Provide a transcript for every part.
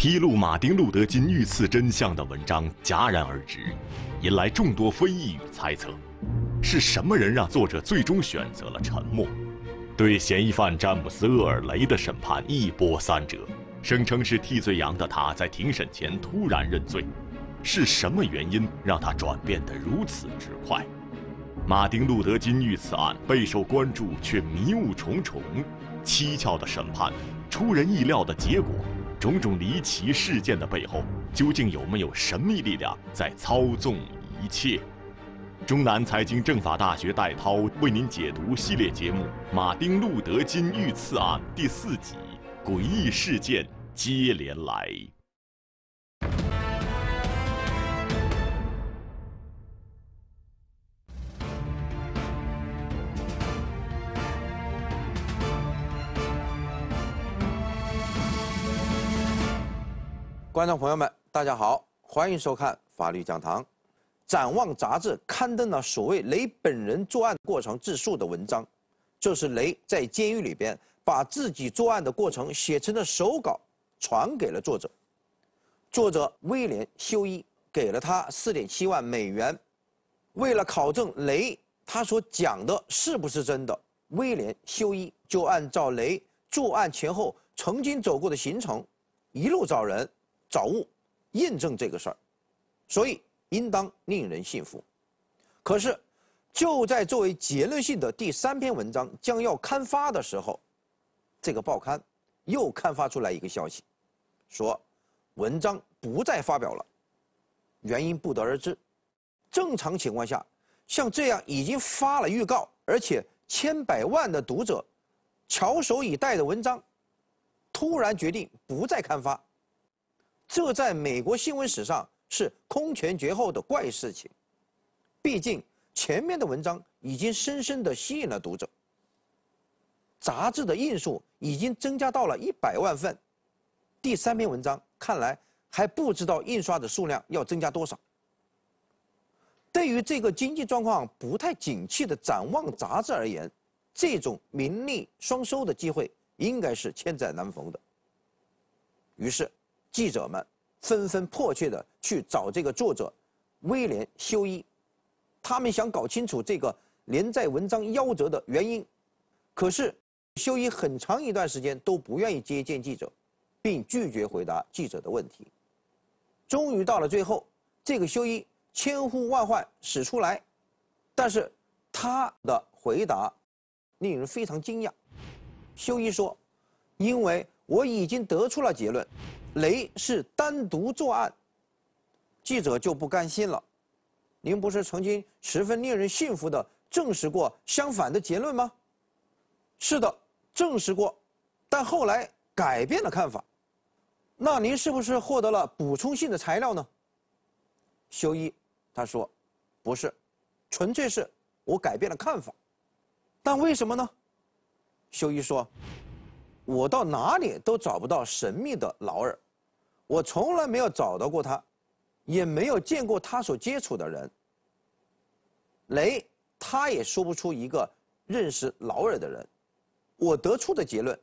披露马丁·路德·金遇刺真相的文章戛然而止，引来众多非议与猜测。是什么人让作者最终选择了沉默？对嫌疑犯詹姆斯·厄尔雷的审判一波三折，声称是替罪羊的他在庭审前突然认罪。是什么原因让他转变得如此之快？马丁·路德·金遇刺案备受关注，却迷雾重重。蹊跷的审判，出人意料的结果。种种离奇事件的背后，究竟有没有神秘力量在操纵一切？中南财经政法大学戴涛为您解读系列节目《马丁·路德·金遇刺案》第四集：诡异事件接连来。观众朋友们，大家好，欢迎收看法律讲堂。展望杂志刊登了所谓雷本人作案过程自述的文章，这是雷在监狱里边把自己作案的过程写成了手稿，传给了作者。作者威廉修一给了他四点七万美元。为了考证雷他所讲的是不是真的，威廉修一就按照雷作案前后曾经走过的行程，一路找人。找物，验证这个事儿，所以应当令人信服。可是，就在作为结论性的第三篇文章将要刊发的时候，这个报刊又刊发出来一个消息，说文章不再发表了，原因不得而知。正常情况下，像这样已经发了预告，而且千百万的读者翘首以待的文章，突然决定不再刊发。这在美国新闻史上是空前绝后的怪事情，毕竟前面的文章已经深深地吸引了读者，杂志的印数已经增加到了一百万份，第三篇文章看来还不知道印刷的数量要增加多少。对于这个经济状况不太景气的《展望》杂志而言，这种名利双收的机会应该是千载难逢的。于是。记者们纷纷迫切地去找这个作者威廉修一，他们想搞清楚这个连载文章夭折的原因。可是修一很长一段时间都不愿意接见记者，并拒绝回答记者的问题。终于到了最后，这个修一千呼万唤使出来，但是他的回答令人非常惊讶。修一说：“因为我已经得出了结论。”雷是单独作案，记者就不甘心了。您不是曾经十分令人信服的证实过相反的结论吗？是的，证实过，但后来改变了看法。那您是不是获得了补充性的材料呢？修一，他说，不是，纯粹是我改变了看法。但为什么呢？修一说。我到哪里都找不到神秘的劳尔，我从来没有找到过他，也没有见过他所接触的人。雷他也说不出一个认识劳尔的人。我得出的结论，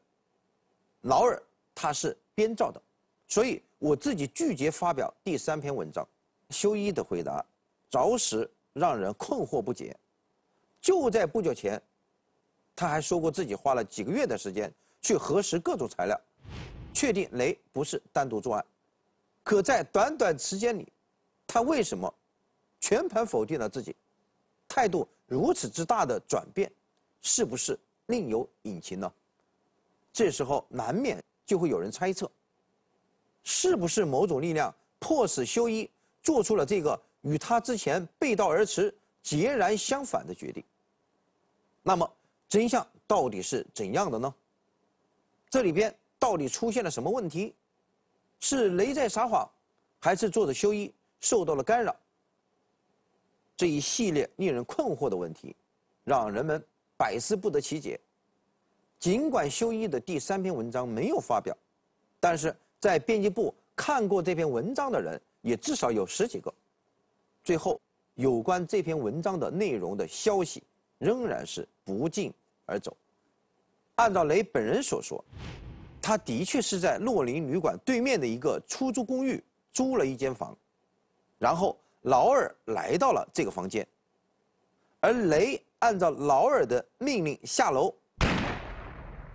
劳尔他是编造的，所以我自己拒绝发表第三篇文章。修一的回答，着实让人困惑不解。就在不久前，他还说过自己花了几个月的时间。去核实各种材料，确定雷不是单独作案。可在短短时间里，他为什么全盘否定了自己？态度如此之大的转变，是不是另有隐情呢？这时候难免就会有人猜测，是不是某种力量迫使修一做出了这个与他之前背道而驰、截然相反的决定？那么真相到底是怎样的呢？这里边到底出现了什么问题？是雷在撒谎，还是作者修一受到了干扰？这一系列令人困惑的问题，让人们百思不得其解。尽管修一的第三篇文章没有发表，但是在编辑部看过这篇文章的人也至少有十几个。最后，有关这篇文章的内容的消息仍然是不胫而走。按照雷本人所说，他的确是在洛林旅馆对面的一个出租公寓租了一间房，然后劳尔来到了这个房间，而雷按照劳尔的命令下楼，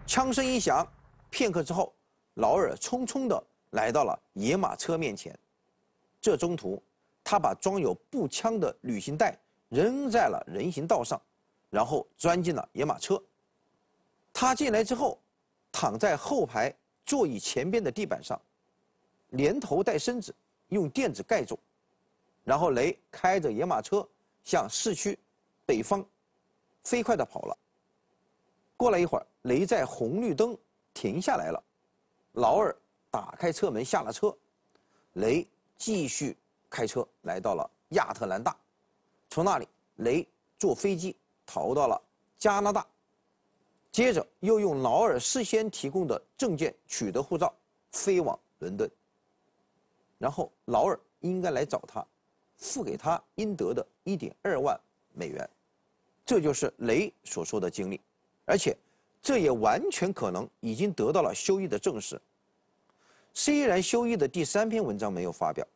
枪声一响，片刻之后，劳尔匆匆地来到了野马车面前，这中途，他把装有步枪的旅行袋扔在了人行道上，然后钻进了野马车。他进来之后。躺在后排座椅前边的地板上，连头带身子用垫子盖住，然后雷开着野马车向市区北方飞快地跑了。过了一会儿，雷在红绿灯停下来了，劳尔打开车门下了车，雷继续开车来到了亚特兰大，从那里雷坐飞机逃到了加拿大。接着又用劳尔事先提供的证件取得护照，飞往伦敦。然后劳尔应该来找他，付给他应得的一点二万美元。这就是雷所说的经历，而且这也完全可能已经得到了修伊的证实。虽然修伊的第三篇文章没有发表，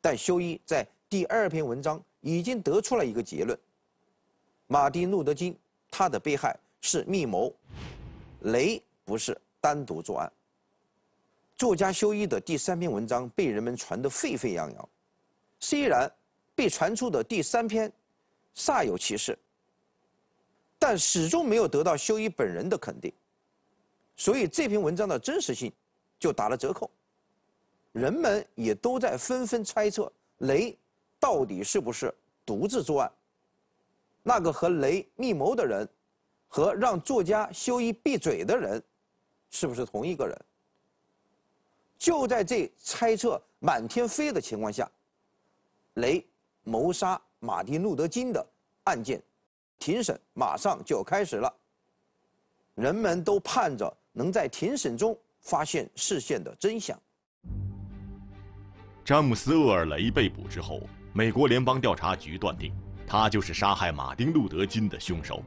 但修伊在第二篇文章已经得出了一个结论：马丁·路德·金他的被害。是密谋，雷不是单独作案。作家修一的第三篇文章被人们传得沸沸扬扬，虽然被传出的第三篇煞有其事，但始终没有得到修一本人的肯定，所以这篇文章的真实性就打了折扣。人们也都在纷纷猜测雷到底是不是独自作案，那个和雷密谋的人。和让作家修一闭嘴的人，是不是同一个人？就在这猜测满天飞的情况下，雷谋杀马丁·路德·金的案件庭审马上就开始了。人们都盼着能在庭审中发现事件的真相。詹姆斯·厄尔雷被捕之后，美国联邦调查局断定他就是杀害马丁·路德·金的凶手。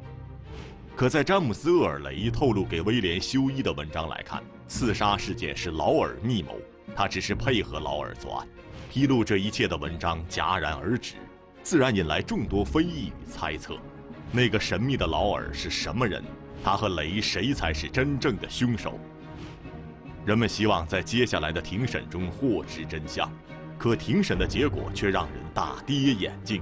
可在詹姆斯·厄尔雷透露给威廉·休伊的文章来看，刺杀事件是劳尔密谋，他只是配合劳尔作案。披露这一切的文章戛然而止，自然引来众多非议与猜测。那个神秘的劳尔是什么人？他和雷谁才是真正的凶手？人们希望在接下来的庭审中获知真相，可庭审的结果却让人大跌眼镜。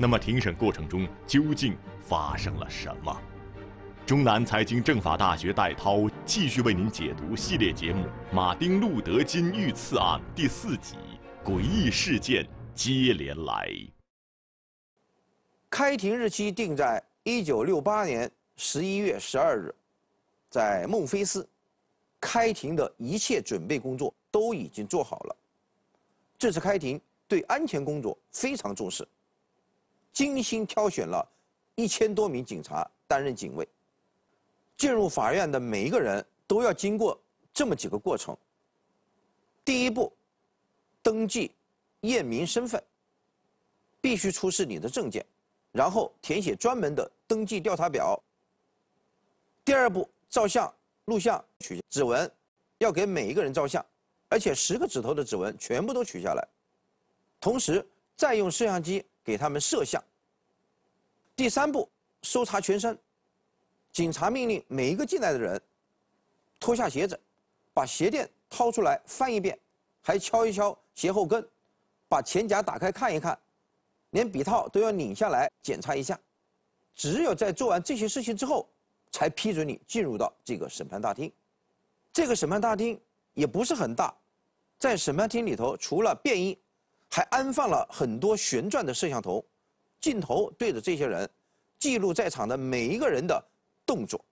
那么，庭审过程中究竟发生了什么？中南财经政法大学戴涛继续为您解读系列节目《马丁·路德·金遇刺案》第四集：诡异事件接连来。开庭日期定在一九六八年十一月十二日，在孟菲斯，开庭的一切准备工作都已经做好了。这次开庭对安全工作非常重视，精心挑选了一千多名警察担任警卫。进入法院的每一个人都要经过这么几个过程。第一步，登记验明身份，必须出示你的证件，然后填写专门的登记调查表。第二步，照相、录像、取指纹，要给每一个人照相，而且十个指头的指纹全部都取下来，同时再用摄像机给他们摄像。第三步，搜查全身。警察命令每一个进来的人脱下鞋子，把鞋垫掏出来翻一遍，还敲一敲鞋后跟，把前夹打开看一看，连笔套都要拧下来检查一下。只有在做完这些事情之后，才批准你进入到这个审判大厅。这个审判大厅也不是很大，在审判厅里头，除了便衣，还安放了很多旋转的摄像头，镜头对着这些人，记录在场的每一个人的。动作，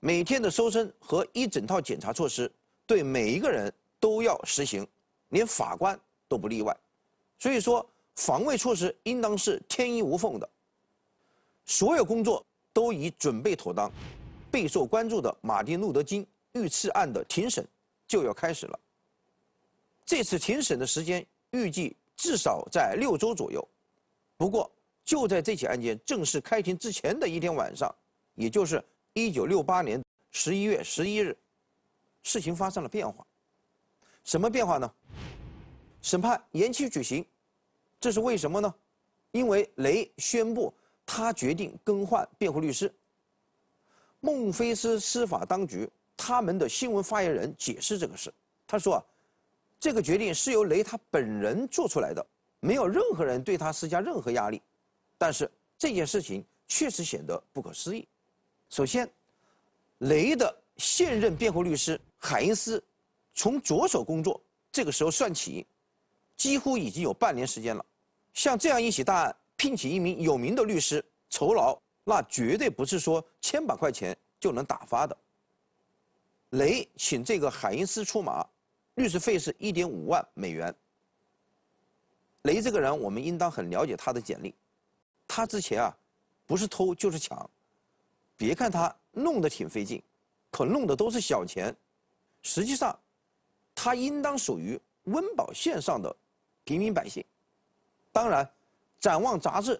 每天的搜身和一整套检查措施，对每一个人都要实行，连法官都不例外。所以说，防卫措施应当是天衣无缝的。所有工作都已准备妥当，备受关注的马丁·路德·金遇刺案的庭审就要开始了。这次庭审的时间预计至少在六周左右。不过，就在这起案件正式开庭之前的一天晚上。也就是一九六八年十一月十一日，事情发生了变化。什么变化呢？审判延期举行，这是为什么呢？因为雷宣布他决定更换辩护律师。孟菲斯司法当局他们的新闻发言人解释这个事，他说：“啊，这个决定是由雷他本人做出来的，没有任何人对他施加任何压力。但是这件事情确实显得不可思议。首先，雷的现任辩护律师海因斯从着手工作这个时候算起，几乎已经有半年时间了。像这样一起大案，聘请一名有名的律师，酬劳。”那绝对不是说千把块钱就能打发的。雷请这个海因斯出马，律师费是一点五万美元。雷这个人，我们应当很了解他的简历。他之前啊，不是偷就是抢。别看他弄得挺费劲，可弄的都是小钱。实际上，他应当属于温饱线上的平民百姓。当然，《展望》杂志。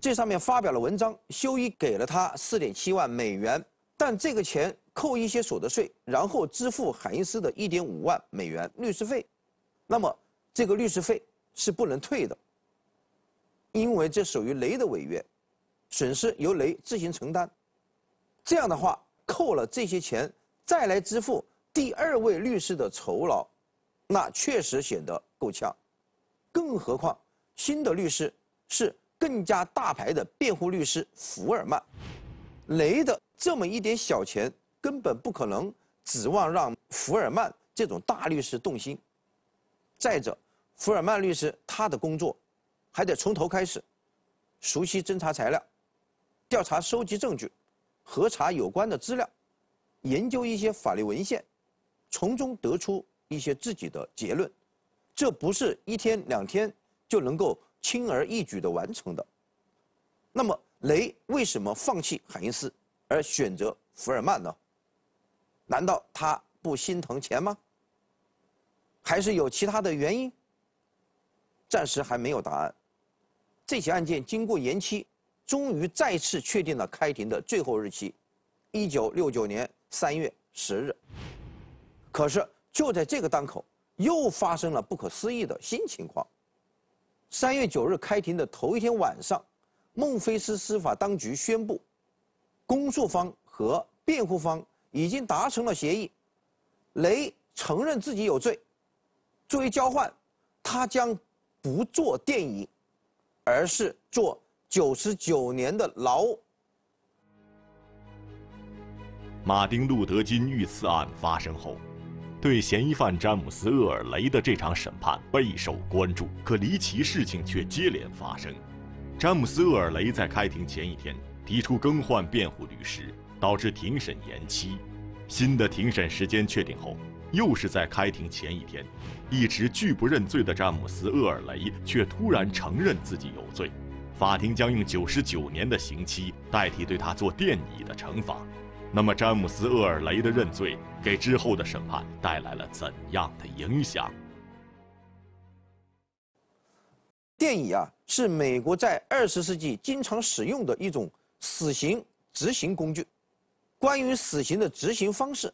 这上面发表了文章，修一给了他四点七万美元，但这个钱扣一些所得税，然后支付海因斯的一点五万美元律师费，那么这个律师费是不能退的，因为这属于雷的违约，损失由雷自行承担。这样的话，扣了这些钱再来支付第二位律师的酬劳，那确实显得够呛，更何况新的律师是。更加大牌的辩护律师福尔曼，雷的这么一点小钱，根本不可能指望让福尔曼这种大律师动心。再者，福尔曼律师他的工作还得从头开始，熟悉侦查材料，调查收集证据，核查有关的资料，研究一些法律文献，从中得出一些自己的结论，这不是一天两天就能够。轻而易举地完成的。那么，雷为什么放弃海因斯而选择福尔曼呢？难道他不心疼钱吗？还是有其他的原因？暂时还没有答案。这起案件经过延期，终于再次确定了开庭的最后日期，一九六九年三月十日。可是就在这个当口，又发生了不可思议的新情况。三月九日开庭的头一天晚上，孟菲斯司法当局宣布，公诉方和辩护方已经达成了协议，雷承认自己有罪，作为交换，他将不做电影，而是做九十九年的牢。马丁路德金遇刺案发生后。对嫌疑犯詹姆斯·厄尔雷的这场审判备受关注，可离奇事情却接连发生。詹姆斯·厄尔雷在开庭前一天提出更换辩护律师，导致庭审延期。新的庭审时间确定后，又是在开庭前一天，一直拒不认罪的詹姆斯·厄尔雷却突然承认自己有罪。法庭将用九十九年的刑期代替对他做电椅的惩罚。那么，詹姆斯·厄尔雷的认罪给之后的审判带来了怎样的影响？电椅啊，是美国在二十世纪经常使用的一种死刑执行工具。关于死刑的执行方式，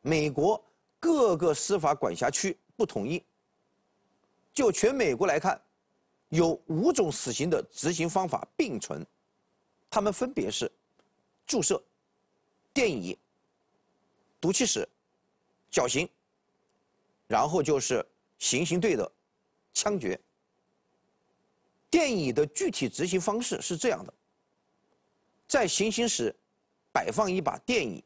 美国各个司法管辖区不统一。就全美国来看，有五种死刑的执行方法并存，它们分别是：注射。电椅、毒气室、绞刑，然后就是行刑队的枪决。电椅的具体执行方式是这样的：在行刑室摆放一把电椅，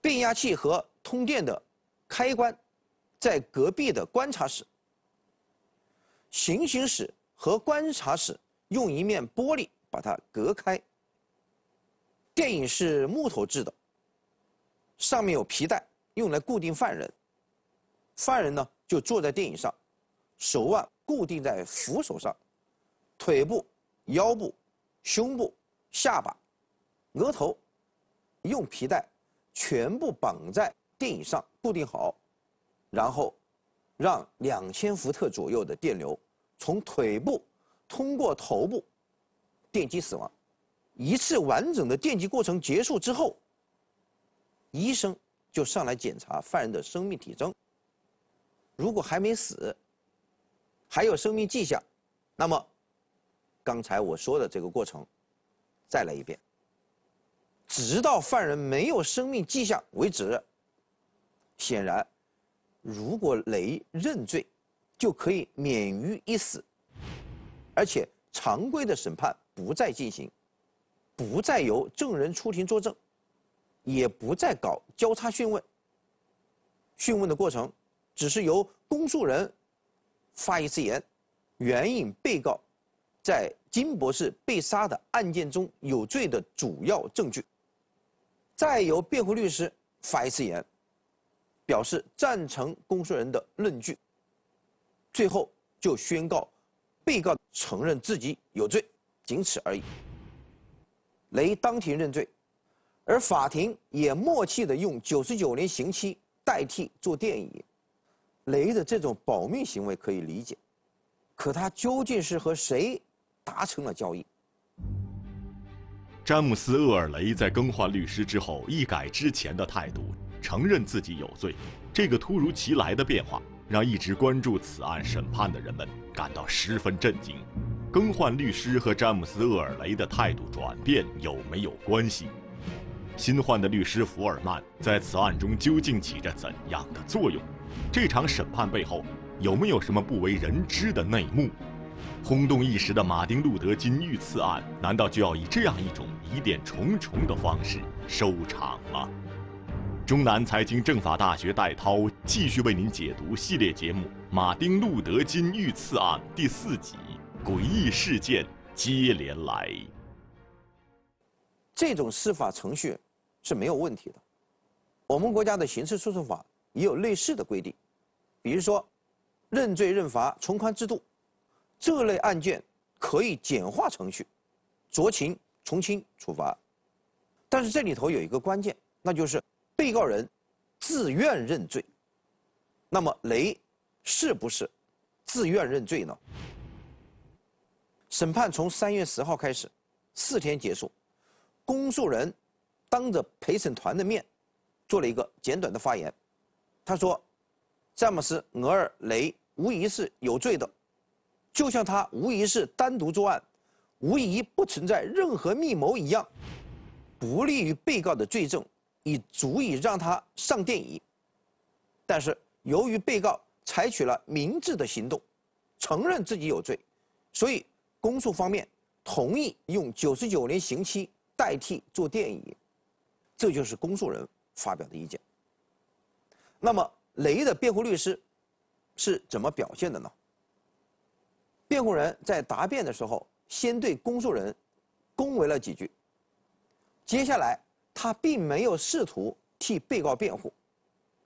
变压器和通电的开关在隔壁的观察室。行刑室和观察室用一面玻璃把它隔开。电影是木头制的，上面有皮带，用来固定犯人。犯人呢就坐在电影上，手腕固定在扶手上，腿部、腰部、胸部、下巴、额头，用皮带全部绑在电影上固定好，然后让两千伏特左右的电流从腿部通过头部电击死亡。一次完整的电击过程结束之后，医生就上来检查犯人的生命体征。如果还没死，还有生命迹象，那么刚才我说的这个过程再来一遍，直到犯人没有生命迹象为止。显然，如果雷认罪，就可以免于一死，而且常规的审判不再进行，不再由证人出庭作证，也不再搞交叉讯问。讯问的过程只是由公诉人发一次言，援引被告在金博士被杀的案件中有罪的主要证据，再由辩护律师发一次言。表示赞成公诉人的论据，最后就宣告被告承认自己有罪，仅此而已。雷当庭认罪，而法庭也默契的用九十九年刑期代替做电椅。雷的这种保密行为可以理解，可他究竟是和谁达成了交易？詹姆斯·厄尔雷在更换律师之后，一改之前的态度。承认自己有罪，这个突如其来的变化让一直关注此案审判的人们感到十分震惊。更换律师和詹姆斯·厄尔雷的态度转变有没有关系？新换的律师福尔曼在此案中究竟起着怎样的作用？这场审判背后有没有什么不为人知的内幕？轰动一时的马丁·路德·金遇刺案，难道就要以这样一种疑点重重的方式收场吗？中南财经政法大学戴涛继续为您解读系列节目《马丁路德金遇刺案》第四集：诡异事件接连来。这种司法程序是没有问题的。我们国家的刑事诉讼法也有类似的规定，比如说认罪认罚从宽制度，这类案件可以简化程序，酌情从轻处罚。但是这里头有一个关键，那就是。被告人自愿认罪，那么雷是不是自愿认罪呢？审判从三月十号开始，四天结束，公诉人当着陪审团的面做了一个简短的发言。他说：“詹姆斯·俄尔雷无疑是有罪的，就像他无疑是单独作案，无疑不存在任何密谋一样，不利于被告的罪证。”已足以让他上电椅。但是由于被告采取了明智的行动，承认自己有罪，所以公诉方面同意用九十九年刑期代替做电椅。这就是公诉人发表的意见。那么雷的辩护律师是怎么表现的呢？辩护人在答辩的时候，先对公诉人恭维了几句，接下来。他并没有试图替被告辩护，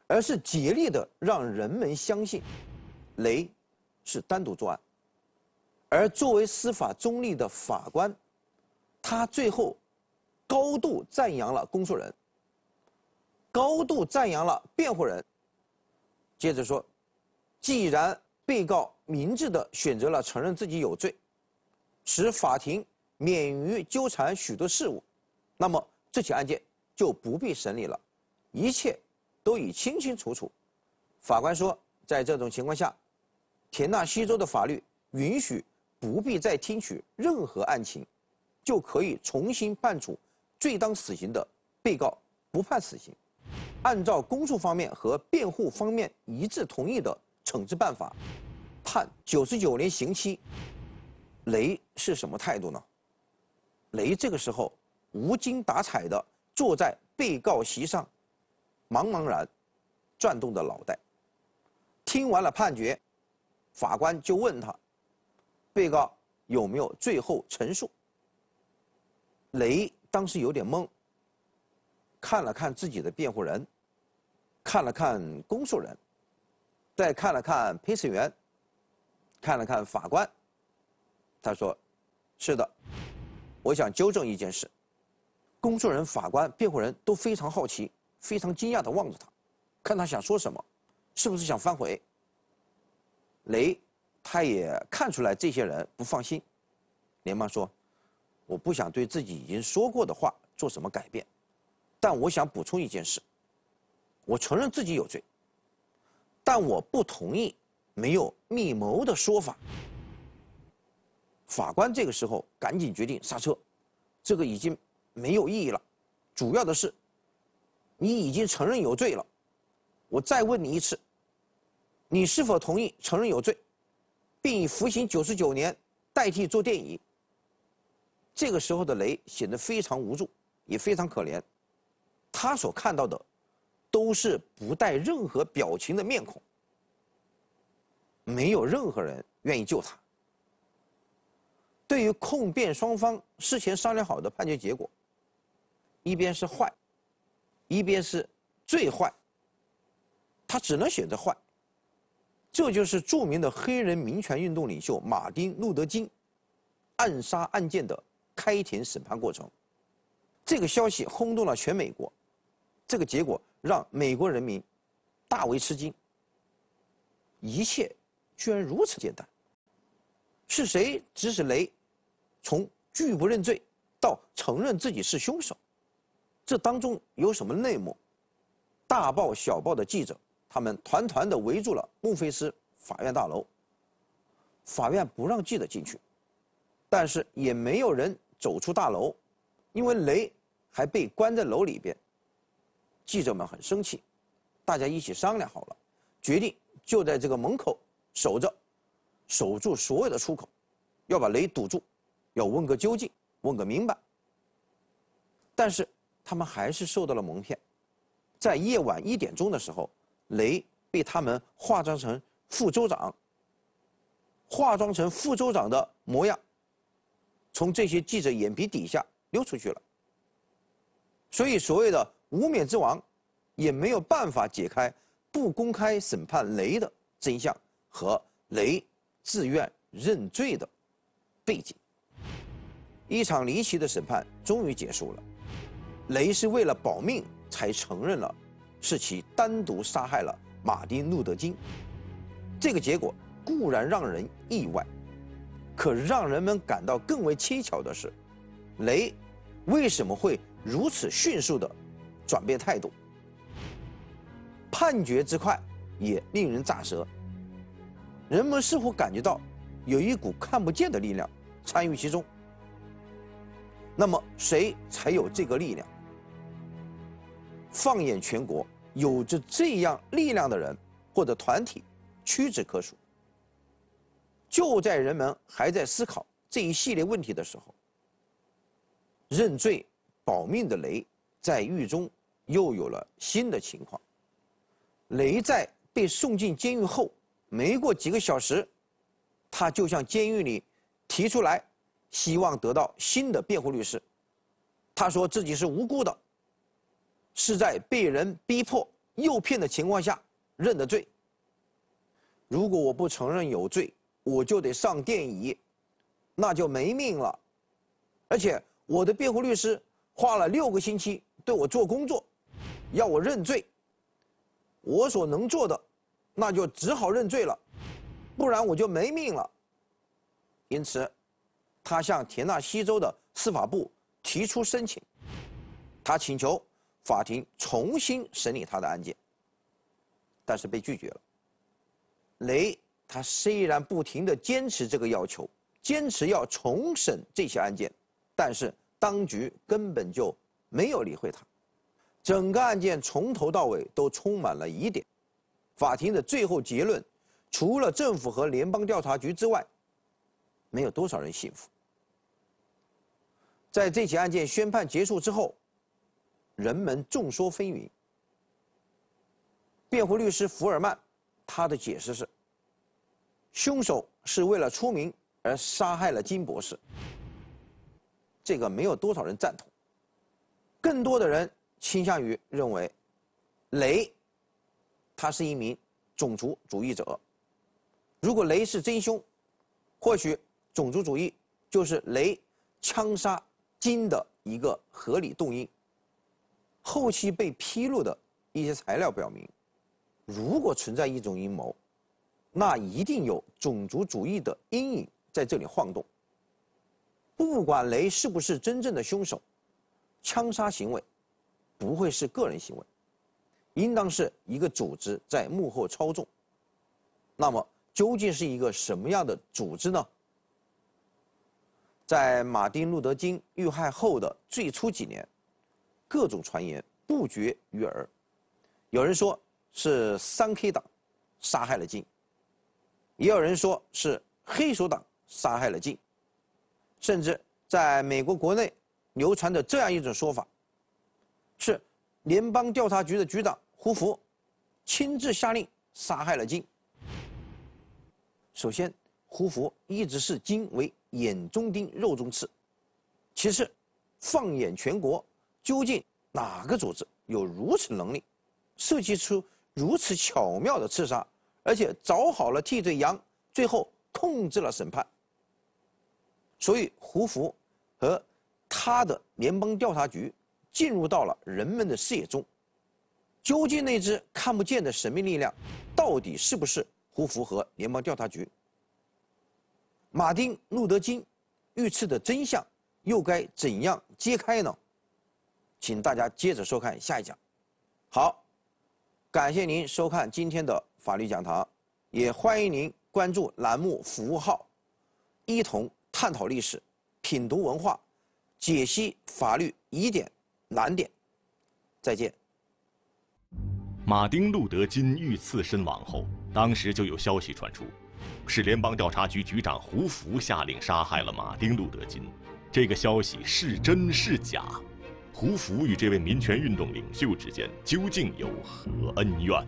而是竭力的让人们相信，雷是单独作案。而作为司法中立的法官，他最后高度赞扬了公诉人，高度赞扬了辩护人。接着说，既然被告明智的选择了承认自己有罪，使法庭免于纠缠许多事务，那么。这起案件就不必审理了，一切都已清清楚楚。法官说，在这种情况下，田纳西州的法律允许不必再听取任何案情，就可以重新判处最当死刑的被告不判死刑。按照公诉方面和辩护方面一致同意的惩治办法，判九十九年刑期。雷是什么态度呢？雷这个时候。无精打采地坐在被告席上，茫茫然转动着脑袋。听完了判决，法官就问他：“被告有没有最后陈述？”雷当时有点懵，看了看自己的辩护人，看了看公诉人，再看了看陪审员，看了看法官。他说：“是的，我想纠正一件事。”公诉人、法官、辩护人都非常好奇，非常惊讶地望着他，看他想说什么，是不是想反悔？雷，他也看出来这些人不放心，连忙说：“我不想对自己已经说过的话做什么改变，但我想补充一件事，我承认自己有罪，但我不同意没有密谋的说法。法官这个时候赶紧决定刹车，这个已经没有意义了。主要的是，你已经承认有罪了，我再问你一次，你是否同意承认有罪，并以服刑九十九年代替坐电椅？这个时候的雷显得非常无助，也非常可怜，他所看到的都是不带任何表情的面孔，没有任何人愿意救他。对于控辩双方事前商量好的判决结果，一边是坏，一边是最坏，他只能选择坏。这就是著名的黑人民权运动领袖马丁·路德·金暗杀案件的开庭审判过程。这个消息轰动了全美国，这个结果让美国人民大为吃惊。一切居然如此简单，是谁指使雷？从拒不认罪到承认自己是凶手，这当中有什么内幕？大报小报的记者，他们团团的围住了孟菲斯法院大楼。法院不让记者进去，但是也没有人走出大楼，因为雷还被关在楼里边。记者们很生气，大家一起商量好了，决定就在这个门口守着，守住所有的出口，要把雷堵住。要问个究竟，问个明白。但是他们还是受到了蒙骗，在夜晚一点钟的时候，雷被他们化妆成副州长，化妆成副州长的模样，从这些记者眼皮底下溜出去了。所以，所谓的无冕之王，也没有办法解开不公开审判雷的真相和雷自愿认罪的背景。一场离奇的审判终于结束了，雷是为了保命才承认了，是其单独杀害了马丁·路德·金。这个结果固然让人意外，可让人们感到更为蹊跷的是，雷为什么会如此迅速的转变态度？判决之快也令人咋舌，人们似乎感觉到有一股看不见的力量参与其中。那么谁才有这个力量？放眼全国，有着这样力量的人或者团体，屈指可数。就在人们还在思考这一系列问题的时候，认罪保命的雷在狱中又有了新的情况。雷在被送进监狱后，没过几个小时，他就向监狱里提出来。希望得到新的辩护律师。他说自己是无辜的，是在被人逼迫、诱骗的情况下认的罪。如果我不承认有罪，我就得上电椅，那就没命了。而且我的辩护律师花了六个星期对我做工作，要我认罪。我所能做的，那就只好认罪了，不然我就没命了。因此。他向田纳西州的司法部提出申请，他请求法庭重新审理他的案件，但是被拒绝了。雷他虽然不停地坚持这个要求，坚持要重审这些案件，但是当局根本就没有理会他。整个案件从头到尾都充满了疑点，法庭的最后结论，除了政府和联邦调查局之外，没有多少人信服。在这起案件宣判结束之后，人们众说纷纭。辩护律师福尔曼，他的解释是：凶手是为了出名而杀害了金博士。这个没有多少人赞同，更多的人倾向于认为，雷，他是一名种族主义者。如果雷是真凶，或许种族主义就是雷枪杀。金的一个合理动因。后期被披露的一些材料表明，如果存在一种阴谋，那一定有种族主义的阴影在这里晃动。不管雷是不是真正的凶手，枪杀行为不会是个人行为，应当是一个组织在幕后操纵。那么，究竟是一个什么样的组织呢？在马丁·路德·金遇害后的最初几年，各种传言不绝于耳。有人说是三 K 党杀害了金，也有人说是黑手党杀害了金，甚至在美国国内流传着这样一种说法：是联邦调查局的局长胡佛亲自下令杀害了金。首先，胡佛一直视金为。眼中钉、肉中刺。其次，放眼全国，究竟哪个组织有如此能力，设计出如此巧妙的刺杀，而且找好了替罪羊，最后控制了审判？所以，胡佛和他的联邦调查局进入到了人们的视野中。究竟那支看不见的神秘力量，到底是不是胡佛和联邦调查局？马丁·路德·金遇刺的真相又该怎样揭开呢？请大家接着收看下一讲。好，感谢您收看今天的法律讲堂，也欢迎您关注栏目服务号，一同探讨历史、品读文化、解析法律疑点难点。再见。马丁·路德·金遇刺身亡后，当时就有消息传出。是联邦调查局局长胡佛下令杀害了马丁·路德·金，这个消息是真是假？胡佛与这位民权运动领袖之间究竟有何恩怨？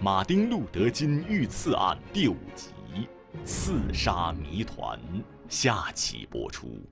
马丁·路德·金遇刺案第五集《刺杀谜团》下期播出。